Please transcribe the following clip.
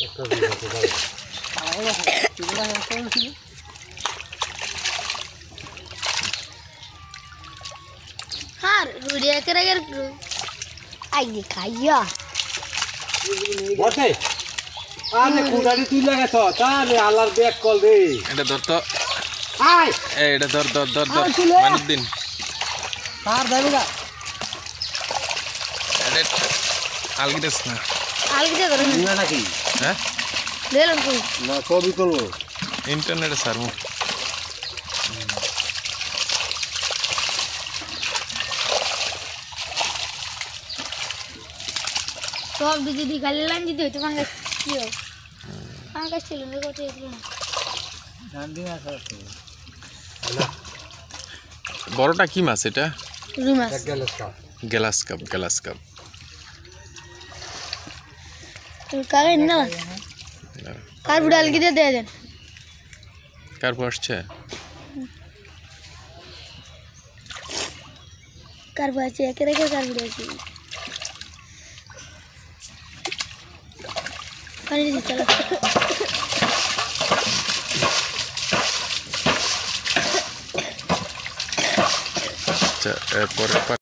Har, dia kira kira bro. kaya. Bote. Ane kuda di tulang so, tane alar dia kol di. Ada dorto. Hai. Eh, ada dor dor dor dor. Manit din. Har, dah buka. Ada. হ্যাঁ? ইন্টারনেটে সার যদি কি বড়টা কি মাছ এটা রুই কাপ গ্যালাস কাপ গ্যালাস কাপ কার না কার ডাল কি দে দেন কার আসছে কার আছে একে রেখে কার আছে পানি দিচ্ছি চলো আচ্ছা এরপরে